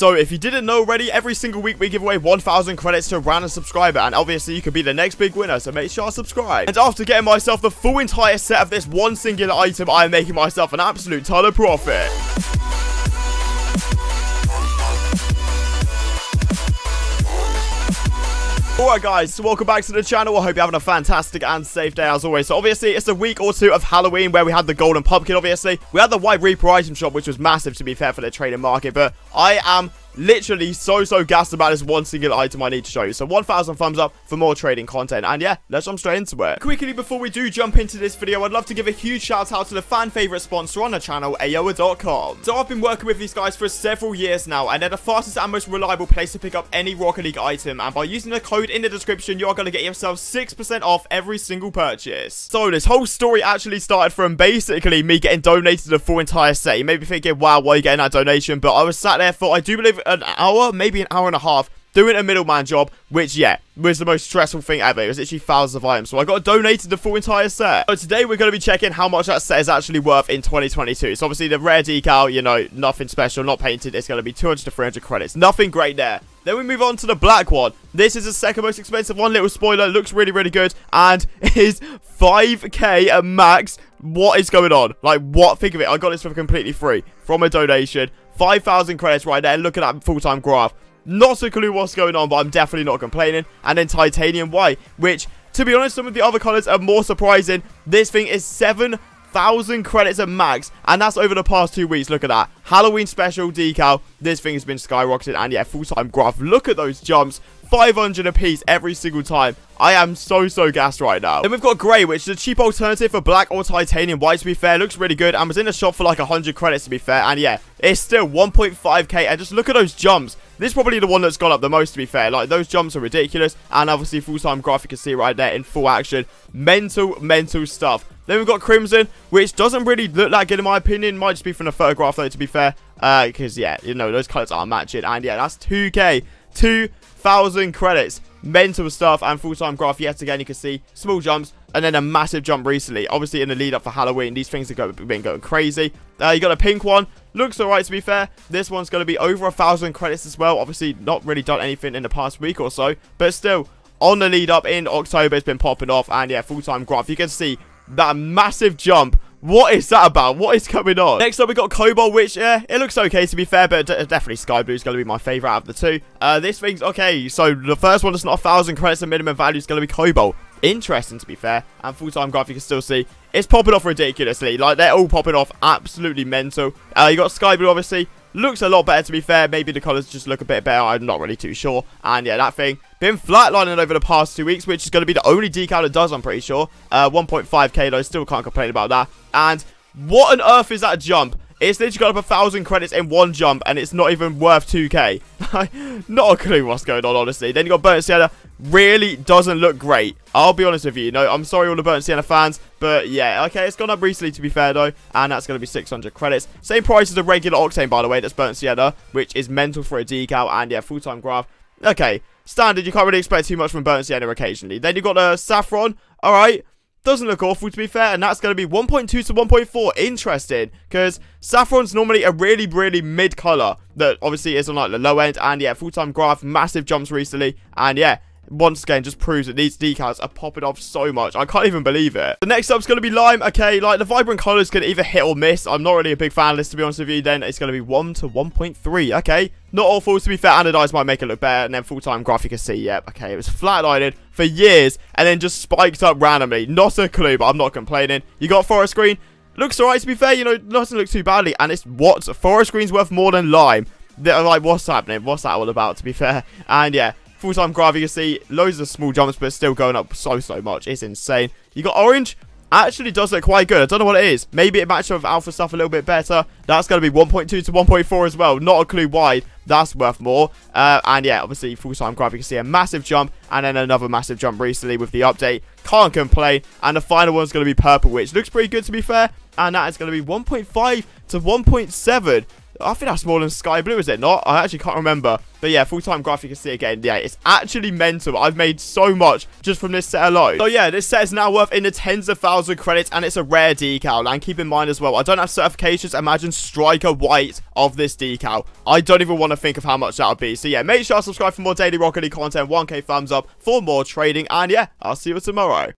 So if you didn't know already, every single week we give away 1,000 credits to a random subscriber, and obviously you could be the next big winner, so make sure to subscribe. And after getting myself the full entire set of this one singular item, I am making myself an absolute ton of profit. Alright guys, so welcome back to the channel. I hope you're having a fantastic and safe day as always. So obviously, it's a week or two of Halloween where we had the Golden Pumpkin, obviously. We had the White Reaper item shop, which was massive to be fair for the trading market. But I am literally so, so gassed about this one single item I need to show you. So 1,000 thumbs up for more trading content. And yeah, let's jump straight into it. Quickly, before we do jump into this video, I'd love to give a huge shout out to the fan favorite sponsor on the channel, Aoeah.com. So I've been working with these guys for several years now, and they're the fastest and most reliable place to pick up any Rocket League item. And by using the code in the description, you're going to get yourself 6% off every single purchase. So this whole story actually started from basically me getting donated the full entire set. You may be thinking, wow, why are you getting that donation? But I was sat there for, I do believe, an hour, maybe an hour and a half, doing a middleman job, which, yeah, was the most stressful thing ever. It was literally thousands of items. So I got donated the full entire set. So today we're going to be checking how much that set is actually worth in 2022. So obviously the rare decal, you know, nothing special, not painted. It's going to be 200 to 300 credits. Nothing great there. Then we move on to the black one. This is the second most expensive one. Little spoiler. Looks really, really good. And is 5k a max. What is going on? Like, what? Think of it. I got this for completely free from a donation. 5,000 credits right there. Look at that full-time graph. Not a clue what's going on, but I'm definitely not complaining. And then titanium white, which, to be honest, some of the other colors are more surprising. This thing is 7,000 credits at max, and that's over the past two weeks. Look at that. Halloween special decal. This thing has been skyrocketed, and yeah, full-time graph. Look at those jumps. 500 a piece every single time. I am so, so gassed right now. Then we've got grey, which is a cheap alternative for black or titanium white, to be fair. Looks really good and was in the shop for like 100 credits, to be fair. And yeah, it's still 1.5k. And just look at those jumps. This is probably the one that's gone up the most, to be fair. Like, those jumps are ridiculous. And obviously, full-time graph, you can see right there in full action. Mental, mental stuff. Then we've got Crimson, which doesn't really look that good in my opinion. Might just be from the photograph, though, to be fair. Because, uh, yeah, you know, those colours are matching. And, yeah, that's 2k. 2,000 credits. Mental stuff and full-time graph yet again. You can see small jumps and then a massive jump recently. Obviously, in the lead up for Halloween, these things have been going crazy. Uh, you got a pink one. Looks alright, to be fair. This one's going to be over a thousand credits as well. Obviously, not really done anything in the past week or so. But still, on the lead up in October, it's been popping off. And yeah, full-time graph. You can see that massive jump what is that about? What is going on? Next up, we got Cobalt, which, yeah, it looks okay to be fair, but definitely Sky Blue is going to be my favorite out of the two. Uh, this thing's okay. So the first one that's not a thousand credits and minimum value is going to be Cobalt. Interesting to be fair. And full-time graph, you can still see it's popping off ridiculously. Like, they're all popping off absolutely mental. Uh, you got Sky Blue, obviously. Looks a lot better, to be fair. Maybe the colours just look a bit better. I'm not really too sure. And, yeah, that thing been flatlining over the past two weeks, which is going to be the only decal it does, I'm pretty sure. Uh, 1.5k, though. Still can't complain about that. And what on earth is that jump? It's literally got up a thousand credits in one jump, and it's not even worth 2k. not a clue what's going on, honestly. Then you got Burnt Sienna. Really doesn't look great. I'll be honest with you. No, I'm sorry all the Burnt Sienna fans, but yeah, okay, it's gone up recently to be fair though, and that's going to be 600 credits. Same price as a regular Octane, by the way, that's Burnt Sienna, which is mental for a decal, and yeah, full-time graph. Okay, standard, you can't really expect too much from Burnt Sienna occasionally. Then you've got a Saffron. Alright, doesn't look awful to be fair, and that's going to be 1.2 to 1.4. Interesting, because Saffron's normally a really, really mid color that obviously is on like the low end, and yeah, full-time graph, massive jumps recently, and yeah, once again just proves that these decals are popping off so much. I can't even believe it. The next up's going to be Lime. Okay, like the vibrant colors can either hit or miss. I'm not really a big fan of this to be honest with you. Then it's going to be 1 to 1.3. Okay, not awful to be fair. Anodized might make it look better. And then full-time graph you can see. Yep, okay, it was flatlined for years and then just spiked up randomly. Not a clue, but I'm not complaining. You got forest green. Looks alright to be fair, you know, doesn't look too badly. And it's what? Forest green's worth more than lime. They're like, what's happening? What's that all about, to be fair? And yeah, Full-time graph, you see loads of small jumps, but still going up so, so much. It's insane. You got orange. Actually does look quite good. I don't know what it is. Maybe it matches with alpha stuff a little bit better. That's going to be 1.2 to 1.4 as well. Not a clue why. That's worth more. Uh, and yeah, obviously, full-time graph, you can see a massive jump. And then another massive jump recently with the update. Can't complain. And the final one's going to be purple, which looks pretty good to be fair. And that is going to be 1.5 to 1.7. I think that's more than sky blue, is it not? I actually can't remember. But yeah, full-time graph, you can see again. Yeah, it's actually mental. I've made so much just from this set alone. So yeah, this set is now worth in the tens of thousands of credits, and it's a rare decal. And keep in mind as well, I don't have certifications. Imagine striker white of this decal. I don't even want to think of how much that would be. So yeah, make sure to subscribe for more daily Rocket League content. 1k thumbs up for more trading. And yeah, I'll see you tomorrow.